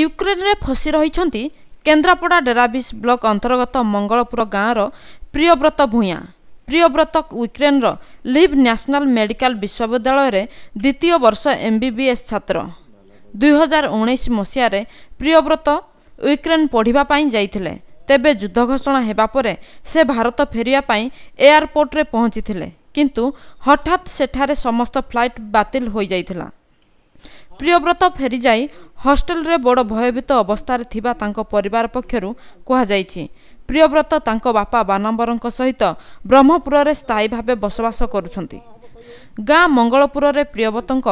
ୟୁକ୍ରେନ୍ରେ ଫସି ରହିଛନ୍ତି କେନ୍ଦ୍ରାପଡ଼ା ଡେରାବିସ୍ ବ୍ଲକ୍ ଅନ୍ତର୍ଗତ ମଙ୍ଗଳପୁର ଗାଁର ପ୍ରିୟବ୍ରତ ଭୂୟାଁ ପ୍ରିୟବ୍ରତ ୟୁକ୍ରେନ୍ର ଲିଭ୍ ନ୍ୟାସନାଲ୍ ମେଡ଼ିକାଲ ବିଶ୍ୱବିଦ୍ୟାଳୟରେ ଦ୍ୱିତୀୟ ବର୍ଷ ଏମ୍ ବି ବି ଏସ୍ ଛାତ୍ର ଦୁଇହଜାର ଉଣେଇଶ ମସିହାରେ ପ୍ରିୟବ୍ରତ ୟୁକ୍ରେନ୍ ପଢ଼ିବା ପାଇଁ ଯାଇଥିଲେ ତେବେ ଯୁଦ୍ଧ ଘୋଷଣା ହେବା ପରେ ସେ ଭାରତ ଫେରିବା ପାଇଁ ଏୟାରପୋର୍ଟରେ ପହଞ୍ଚିଥିଲେ କିନ୍ତୁ ହଠାତ୍ ସେଠାରେ ସମସ୍ତ ଫ୍ଲାଇଟ୍ ବାତିଲ ହୋଇଯାଇଥିଲା ପ୍ରିୟବ୍ରତ ଫେରିଯାଇ ହଷ୍ଟେଲରେ ବଡ଼ ଭୟଭୀତ ଅବସ୍ଥାରେ ଥିବା ତାଙ୍କ ପରିବାର ପକ୍ଷରୁ କୁହାଯାଇଛି ପ୍ରିୟବ୍ରତ ତାଙ୍କ ବାପା ବାନାମ୍ବରଙ୍କ ସହିତ ବ୍ରହ୍ମପୁରରେ ସ୍ଥାୟୀ ଭାବେ ବସବାସ କରୁଛନ୍ତି ଗାଁ ମଙ୍ଗଳପୁରରେ ପ୍ରିୟବ୍ରତଙ୍କ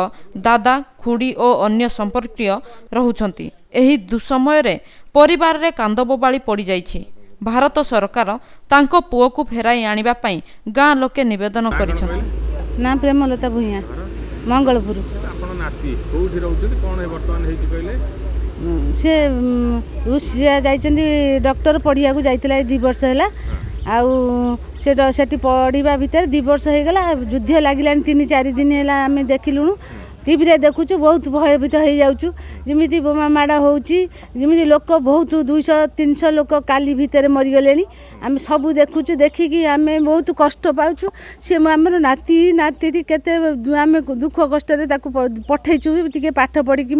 ଦାଦା ଖୁଡ଼ି ଓ ଅନ୍ୟ ସମ୍ପର୍କୀୟ ରହୁଛନ୍ତି ଏହି ଦୁଃସମୟରେ ପରିବାରରେ କାନ୍ଦବୋବାଳି ପଡ଼ିଯାଇଛି ଭାରତ ସରକାର ତାଙ୍କ ପୁଅକୁ ଫେରାଇ ଆଣିବା ପାଇଁ ଗାଁ ଲୋକେ ନିବେଦନ କରିଛନ୍ତି ନା ପ୍ରେମଲତା ଭୂୟାଁ ମଙ୍ଗଳପୁର ସେ ରୁଷିଆ ଯାଇଛନ୍ତି ଡକ୍ଟର ପଢ଼ିବାକୁ ଯାଇଥିଲା ଏଇ ଦୁଇ ବର୍ଷ ହେଲା ଆଉ ସେ ସେଠି ପଢ଼ିବା ଭିତରେ ଦୁଇ ବର୍ଷ ହେଇଗଲା ଯୁଦ୍ଧ ଲାଗିଲାଣି ତିନି ଚାରି ଦିନ ହେଲା ଆମେ ଦେଖିଲୁଣୁ টিভিরে দেখুছু বহুত ভয়ভীত হয়েযাচ্ছু যেমি বোমা মাড় হচ্ছে যেমি লোক বহুত দুইশ তিনশ লোক কালি ভিতরে মরিগলে আমি সবু দেখুছু দেখিকি আমি বহুত কষ্ট পাচ্ছু সে আমার নাতি নাতিটি কেতে আমি দুঃখ কষ্টরে তাকে পঠাইছু টিকে পাঠ পড়িকি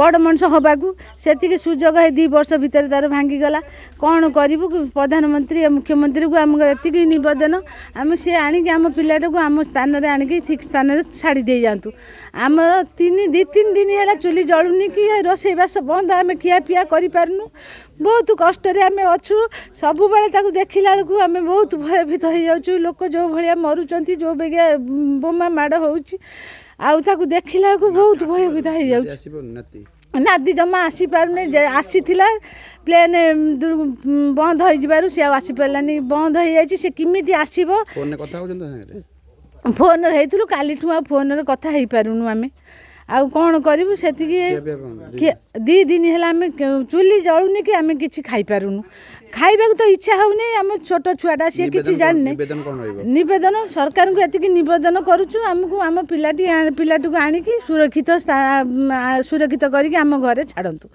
বড় মানুষ হবাকু সেতিকি সুযোগ হয়ে দুই বর্ষ ভিতরে তার ভাঙ্গিগলা কণ করবু প্রধানমন্ত্রী মুখ্যমন্ত্রীকে আমার এতিকি নিবেদন আমি সে আনিকি আম পিলাটাকে আম স্থানরে আনিকি ঠিক স্থানরে ছাড়ি দিয়ে যাতে আম ଆମର ତିନି ଦୁଇ ତିନି ଦିନ ହେଲା ଚୁଲି ଜଳୁନି କି ରୋଷେଇବାସ ବନ୍ଦ ଆମେ ଖିଆପିଆ କରିପାରୁନୁ ବହୁତ କଷ୍ଟରେ ଆମେ ଅଛୁ ସବୁବେଳେ ତାକୁ ଦେଖିଲା ବେଳକୁ ଆମେ ବହୁତ ଭୟଭୀତ ହେଇଯାଉଛୁ ଲୋକ ଯେଉଁ ଭଳିଆ ମରୁଛନ୍ତି ଯେଉଁ ବେଗିଆ ବୋମା ମାଡ଼ ହେଉଛି ଆଉ ତାକୁ ଦେଖିଲା ବେଳକୁ ବହୁତ ଭୟଭୀତ ହେଇଯାଉଛି ନାଦି ଜମା ଆସିପାରୁନି ଆସିଥିଲା ପ୍ଲେନ୍ ବନ୍ଦ ହୋଇଯିବାରୁ ସେ ଆଉ ଆସିପାରିଲାନି ବନ୍ଦ ହୋଇଯାଇଛି ସେ କେମିତି ଆସିବ ଫୋନରେ ହେଇଥିଲୁ କାଲିଠୁ ଆଉ ଫୋନରେ କଥା ହେଇପାରୁନୁ ଆମେ ଆଉ କ'ଣ କରିବୁ ସେତିକି ଦୁଇ ଦିନ ହେଲା ଆମେ ଚୁଲି ଜଳୁନି କି ଆମେ କିଛି ଖାଇପାରୁନୁ ଖାଇବାକୁ ତ ଇଚ୍ଛା ହେଉନି ଆମ ଛୋଟ ଛୁଆଟା ସିଏ କିଛି ଜାଣିନି ନିବେଦନ ସରକାରଙ୍କୁ ଏତିକି ନିବେଦନ କରୁଛୁ ଆମକୁ ଆମ ପିଲାଟି ପିଲାଟିକୁ ଆଣିକି ସୁରକ୍ଷିତ ସୁରକ୍ଷିତ କରିକି ଆମ ଘରେ ଛାଡ଼ନ୍ତୁ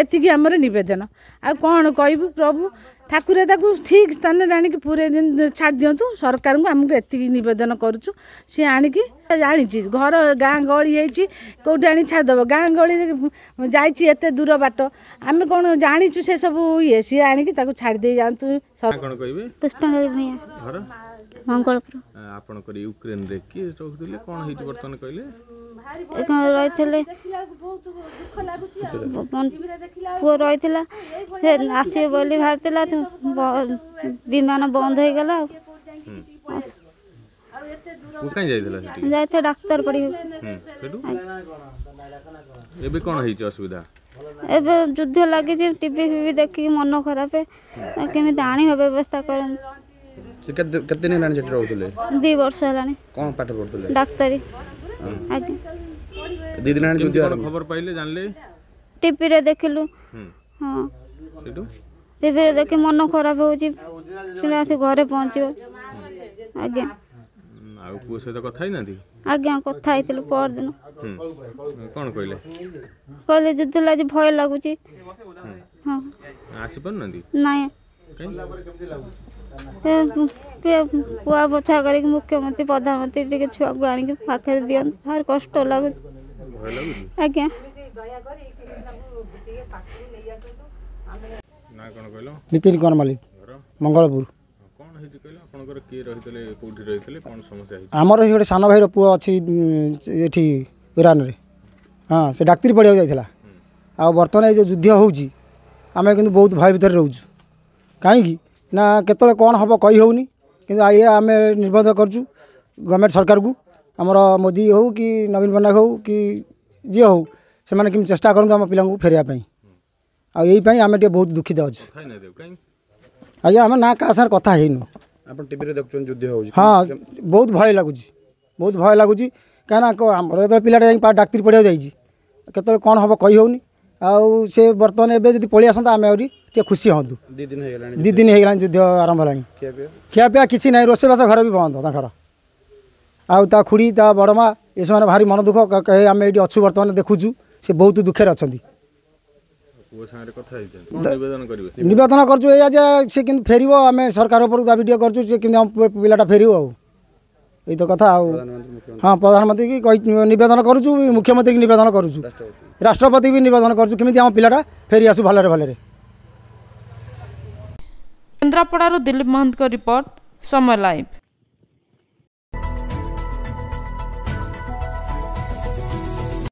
ଏତିକି ଆମର ନିବେଦନ ଆଉ କ'ଣ କହିବୁ ପ୍ରଭୁ ଠାକୁର ତାକୁ ଠିକ୍ ସ୍ଥାନରେ ଆଣିକି ପୁରେଇ ଛାଡ଼ି ଦିଅନ୍ତୁ ସରକାରଙ୍କୁ ଆମକୁ ଏତିକି ନିବେଦନ କରୁଛୁ ସିଏ ଆଣିକି ଜାଣିଛି ଘର ଗାଁ ଗହଳି ହେଇଛି କେଉଁଠି ଆଣି ଛାଡ଼ିଦେବ ଗାଁ ଗହଳିରେ ଯାଇଛି ଏତେ ଦୂର ବାଟ ଆମେ କ'ଣ ଜାଣିଛୁ ସେସବୁ ଇଏ ସିଏ ଆଣିକି ତାକୁ ତାକୁ ଛାଡ଼ି ଦେଇ ଯାଆନ୍ତୁ କ'ଣ କହିବେ ପୁଷ୍ପାଞ୍ଜଳି ଭୂୟାଁ ଘର ମଙ୍ଗଳପୁର ଆପଣଙ୍କର ୟୁକ୍ରେନରେ କିଏ ରହୁଥିଲେ କ'ଣ ହେଇଛି ବର୍ତ୍ତମାନ କହିଲେ ରହିଥିଲେ ପୁଅ ରହିଥିଲା ସେ ଆସିବେ ବୋଲି ବାହାରିଥିଲା ବିମାନ ବନ୍ଦ ହେଇଗଲା ଆଉ କାଇଁ ଯାଇଥିଲା ଯାଇଥିଲା ଡାକ୍ତର ପଡ଼ିବାକୁ ଏବେ କ'ଣ ହେଇଛି ଅସୁବିଧା ଏବେ ଯୁଦ୍ଧ ଲାଗିଛି ଟିଭି ଫିଭି ଦେଖିକି ମନ ଖରାପ କେମିତି ଆଣିବା ବ୍ୟବସ୍ଥା କରନ୍ତୁ କେତେ ଦିନ ହେଲାଣି ସେଠି ରହୁଥିଲେ ଦୁଇ ବର୍ଷ ହେଲାଣି କ'ଣ ପାଠ ପଢ଼ୁଥିଲେ ଡାକ୍ତରୀ ଆଜ୍ଞା ଦୁଇ ଦିନ ହେଲାଣି ଯୁଦ୍ଧ ଖବର ପାଇଲେ ଜାଣିଲେ ଟିଭିରେ ଦେଖିଲୁ ହଁ ଟିଭିରେ ଦେଖି ମନ ଖରାପ ହେଉଛି କିନ୍ତୁ ଆସି ଘରେ ପହଞ୍ଚିବ ଆଜ୍ଞା ଆଉ ପୁଅ ସହିତ କଥା ହେଇନାହାନ୍ତି ଆଜ୍ଞା କଥା ହେଇଥିଲୁ ପରଦିନ କ'ଣ କହିଲେ କହିଲେ ଯୁଦ୍ଧ ଲାଗି ଭୟ ଲାଗୁଛି ହଁ ଆସିପାରୁନାହାନ୍ତି ନାଇଁ କୁଆ ବଛା କରିକି ମୁଖ୍ୟମନ୍ତ୍ରୀ ପ୍ରଧାନମନ୍ତ୍ରୀ ଟିକେ ଛୁଆକୁ ଆଣିକି ପାଖରେ ଦିଅନ୍ତୁ ଭାରି କଷ୍ଟ ଲାଗୁଛି ଆଜ୍ଞା ନା ନିପିନ କର୍ମାଲି ମଙ୍ଗଳପୁର आम गोटे सान भाई पुह अच्छी ये ईरान में हाँ से डाक्तरी पढ़ाक जा आर्तमान ये युद्ध होमें कि बहुत भय भितर रोच कहीं केत कौन हम कही हूँ कि ये आम निर्बंध कर गवर्नमेंट सरकार को आमर मोदी हो कि नवीन पट्टनायक हो कि जी हो से चेस्टा करम पिला फेरवाई आईपाई आम बहुत दुखित अच्छा अब नाहार कथा है बहुत भय लाग बहुत भय लाग कहाँ पिडा डाक्तिर पढिया चाहिँ केत केनि आउ सि बर्ती पल्यास आम खुशी हौँदिन दुई दिन है युद्ध आरम्भ खियापिया नै रोषबास घर भन्छ आउडी त बडमा सबै भारी मन दुःख अछु बर्तुछु से बहुत दुखे अहि নিবেদন করছু এইয়া যে সে কিন্তু ফেরব আমি সরকার উপর দাবি টিকে করছু সে কিন্তু পিলাটা ফেরব এই তো কথা আউ হ্যাঁ প্রধানমন্ত্রী কি নিবেদন করছু মুখ্যমন্ত্রী নিবেদন করছু রাষ্ট্রপতি বি নিবেদন করছু কমিটি আমার পিলাটা ফেরি আসু ভালরে ভালরে କେନ୍ଦ୍ରାପଡ଼ାରୁ দিলীপ মহন্ত রিপোর্ট সময় লাইভ